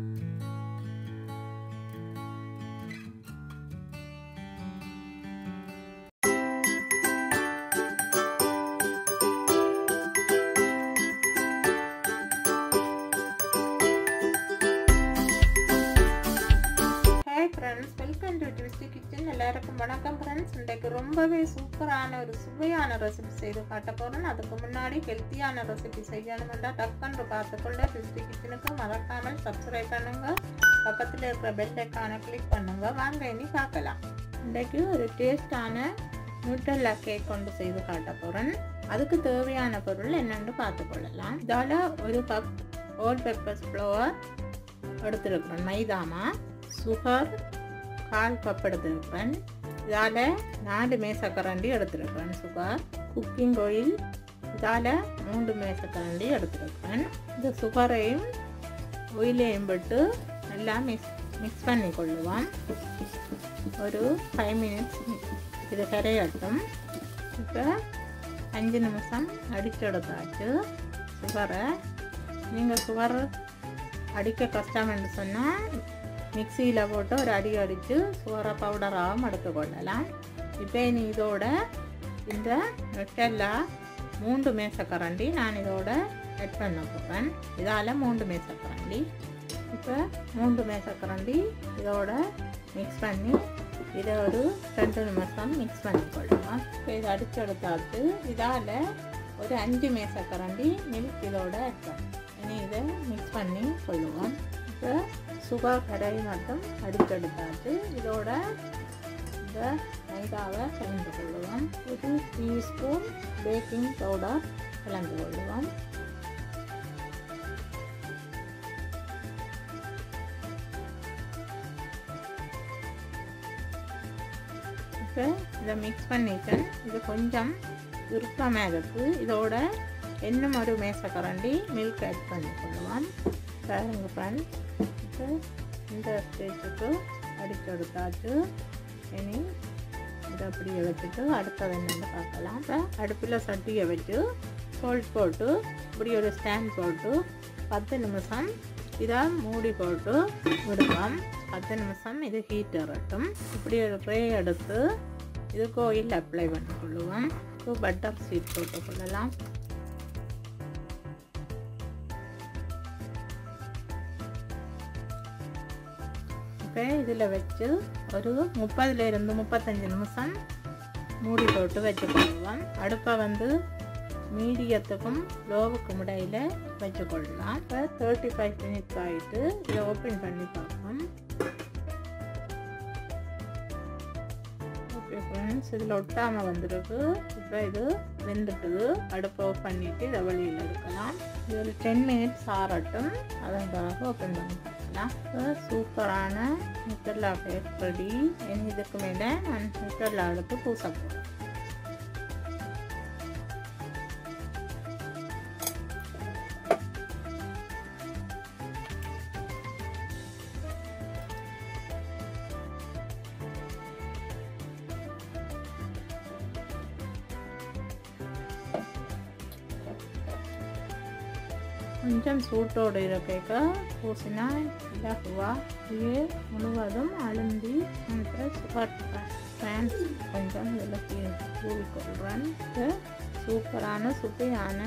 Thank you. Welcome kitchen எல்லாருக்கும் வணக்கம் friends இன்றைக்கு ரொம்பவே சூப்பரான ஒரு சுவையான ரெசிபி செய்து காட்ட போகிறேன் அதுக்கு முன்னாடி ஹெல்த்தியான ரெசிபி செய்யணுமெண்டா டக்குன்னு பார்த்துக்கொள்ள ட்விஸ்டி கிச்சனுக்கு மறக்காமல் சப்ஸ்கிரைப் பண்ணுங்க. பக்கத்தில் இருக்கிற பெல் ஐக்கானை கிளிக் பண்ணுங்க. வாங்க இனி பார்க்கலாம். இன்றைக்கு ஒரு டேஸ்டான நியூட்ரல்லா கேக் கொண்டு செய்து காட்ட போகிறேன் அதுக்கு தேவையான பொருள் என்னென்னு பார்த்துக்கொள்ளலாம். இதால் ஒரு கப் ஓல் பெப்பர்ஸ் ஃப்ளோவர் எடுத்துருக்குறேன் மைதாமா சுகர் கால் கப் எடுத்துருக்கிறேன் இதால் நாலு மேசக்கரண்டி எடுத்துருப்பேன். சுகர் குக்கிங் ஆயில் இதால் மூன்று மேசக்கரண்டி எடுத்துருப்பேன். இந்த சுகரையும் ஒயிலையும் போட்டு நல்லா மிக்ஸ் மிக்ஸ் பண்ணி கொள்ளுவோம் ஒரு ஃபைவ் மினிட்ஸ் இது கரையட்டும். இப்போ அஞ்சு நிமிஷம் அடிச்சு எடுத்தாச்சு சுகரை. நீங்கள் சுகர் அடிக்க கஷ்டம்னு சொன்னால் மிக்சியில் போட்டு ஒரு அடி அடித்து சுகரை பவுடராகவும் எடுத்துக்கொள்ளலாம் இப்போ நீ இதோட இந்த நெட்டெல்லா மூன்று மேசக்கரண்டி நான் இதோட ஆட் பண்ண போகிறேன் இதால் மூன்று மேசக்கரண்டி. இப்போ மூன்று மேசக்கரண்டி இதோட மிக்ஸ் பண்ணி இதை ஒரு ரெண்டு நிமிஷம் மிக்ஸ் பண்ணிக்கொள்ளலாம் இப்போ இதை அடித்து அடிச்செடுத்தாட்டு இதால் ஒரு அஞ்சு மேசக்கரண்டி மில்க் இதோட ஆட் பண்ணணும் இனி இதை மிக்ஸ் பண்ணி கொள்ளுவோம். இப்போ சுகா கடை மட்டும் அடிச்செடுத்தாச்சு இதோட இந்த மைதாவை கலந்து கொள்ளுவோம். ஒரு டீஸ்பூன் பேக்கிங் பவுடர் கலந்து கொள்ளுவோம். இப்போ இதை மிக்ஸ் பண்ணிட்டேன் இது கொஞ்சம் இறுக்கமாக இருக்குது இதோட இன்னும் ஒரு மேசக்கரண்டி மில்க் ஆட் பண்ணிக்கொள்ளுவோம் பாருங்க ஃப்ரெண்ட்ஸ் இப்போ இந்த ஸ்டேஜுக்கு அடிச்செடுத்தாச்சு இனி இதை அப்படி வச்சுட்டு அடுத்தது என்னென்னு பார்க்கலாம். அடுப்பில் சட்டியை வச்சு சோல்ட் போட்டு இப்படி ஒரு ஸ்டாண்ட் போட்டு பத்து நிமிஷம் இதை மூடி போட்டு விடுவோம் பத்து நிமிஷம் இது ஹீட் வரட்டும். இப்படி ஒரு ட்ரே எடுத்து இது கோயில் அப்ளை பண்ணிக்கொள்ளுவோம். பட்டர் சீட் போட்டுக்கொள்ளலாம். இப்போ இதில் வச்சு ஒரு முப்பதுலேருந்து முப்பத்தஞ்சு நிமிஷம் மூடி போட்டு வச்சுக்கொள்வோம் அடுப்பை வந்து மீடியத்துக்கும் லோவுக்கும் இடையில் வச்சுக்கொள்ளலாம் இப்போ தேர்ட்டி ஃபைவ் மினிட்ஸ் ஆகிட்டு இதை ஓப்பன் பண்ணி பார்ப்போம் ஓகே ஃப்ரெண்ட்ஸ் இதில் ஒட்டாமல் வந்திருக்கு இப்போ இது வெந்துட்டுது அடுப்பை ஓப்பன் பண்ணிவிட்டு இதை வெளியில் எடுக்கலாம் இது ஒரு டென் மினிட்ஸ் ஆறட்டும் அதன் பிறகு ஓப்பன் பண்ணி சூப்பரான நிக்கல்லா பேப்படி இதுக்கு மேலே நான் நிக்கல்லா எடுத்து பூச போகிறேன் கொஞ்சம் சூட்டோடு இருக்க பூசினா இலகுவா இது முழுவதும் அழுந்தி ஃபேன்ஸ் கொஞ்சம் இதில் கூறிக்கொள்கிறேன் சூப்பரான சுவையான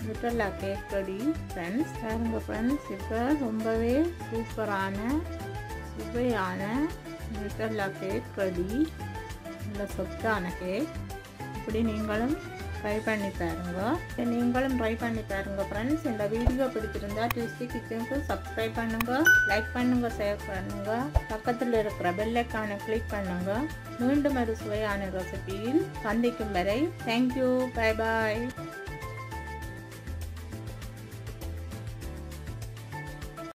நியூட்ரலா கேக் ரெடி ஃப்ரெண்ட்ஸ் பாருங்க ஃப்ரெண்ட்ஸ் இப்போ ரொம்பவே சூப்பரான சுவையான நியூட்ரலா கேக் ரெடி நல்ல சொத்தான கேக் இப்படி நீங்களும் ட்ரை பண்ணி பாருங்க. நீங்களும் ட்ரை பண்ணி பாருங்க ஃப்ரெண்ட்ஸ் இந்த வீடியோ பிடிச்சிருந்தா டியூஸ்டி கிச்சனுக்கு சப்ஸ்கிரைப் பண்ணுங்க லைக் பண்ணுங்க ஷேர் பண்ணுங்க. பக்கத்தில் இருக்கிற பெல்லைக்கானை கிளிக் பண்ணுங்க. மீண்டும் ஒரு சுவையான ரெசிபியில் சந்திக்கும் வரை தேங்க்யூ பை பாய்